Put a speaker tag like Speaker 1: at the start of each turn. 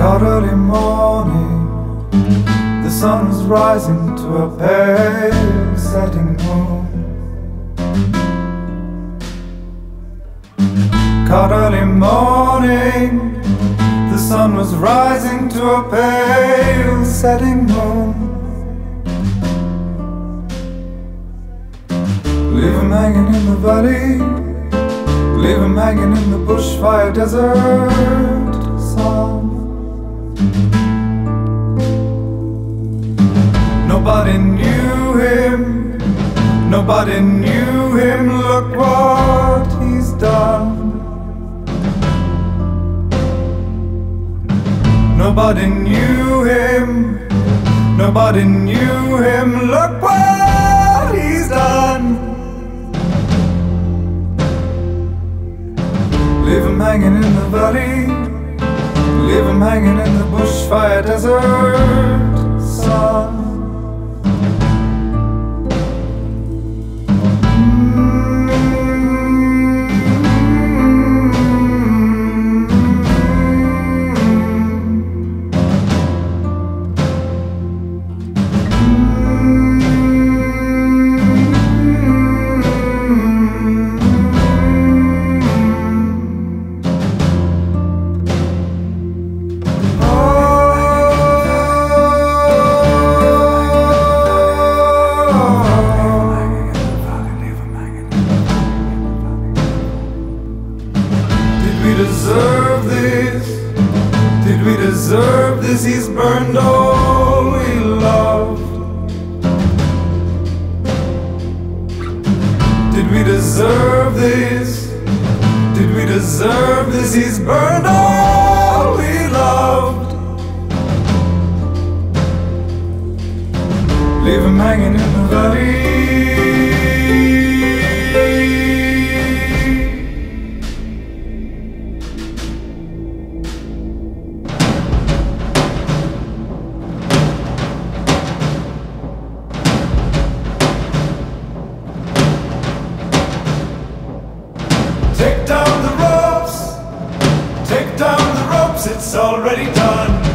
Speaker 1: out early morning. The sun was rising to a pale setting moon. Caught early morning. The sun was rising to a pale setting moon. Leave him hanging in the valley. Leave him hanging in the bushfire desert. Nobody knew him. Look what he's done. Nobody knew him, nobody knew him. Look what he's done. Leave him hanging in the valley, leave him hanging in the bushfire desert sun. Deserve this? He's burned all we loved. Did we deserve this? Did we deserve this? He's burned all we loved. Leave him hanging in the it's already done.